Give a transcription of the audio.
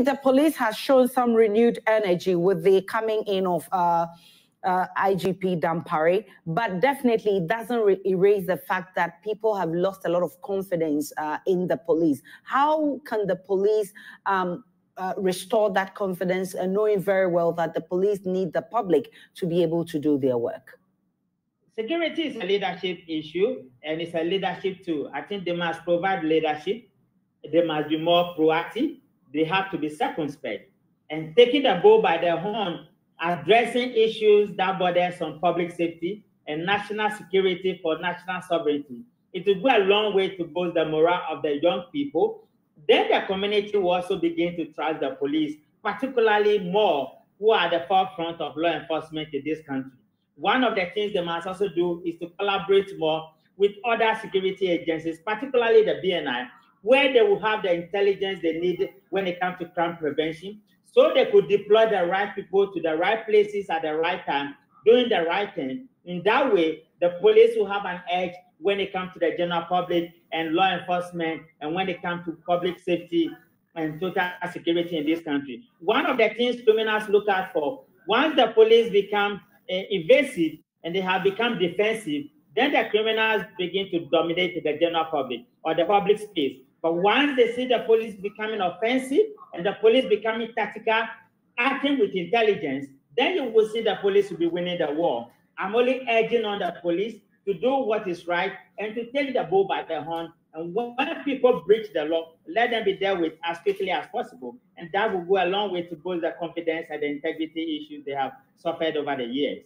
the police has shown some renewed energy with the coming in of uh, uh, IGP Dampare, but definitely it doesn't erase the fact that people have lost a lot of confidence uh, in the police. How can the police um, uh, restore that confidence and knowing very well that the police need the public to be able to do their work? Security is a leadership issue and it's a leadership too. I think they must provide leadership. They must be more proactive. They have to be circumspect and taking the bull by the horn, addressing issues that bother on public safety and national security for national sovereignty. It will go a long way to boost the morale of the young people then the community will also begin to trust the police, particularly more who are at the forefront of law enforcement in this country. One of the things they must also do is to collaborate more with other security agencies, particularly the BNI, where they will have the intelligence they need when it comes to crime prevention, so they could deploy the right people to the right places at the right time, doing the right thing. In that way, the police will have an edge when it comes to the general public and law enforcement and when it comes to public safety and total security in this country. One of the things criminals look out for, once the police become uh, and they have become defensive, then the criminals begin to dominate the general public or the public space. But once they see the police becoming offensive and the police becoming tactical, acting with intelligence, then you will see the police will be winning the war. I'm only urging on the police to do what is right and to take the bull by the horn. And when people breach the law, let them be dealt with as quickly as possible. And that will go a long way to build the confidence and the integrity issues they have suffered over the years.